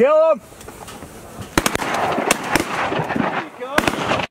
Kill him!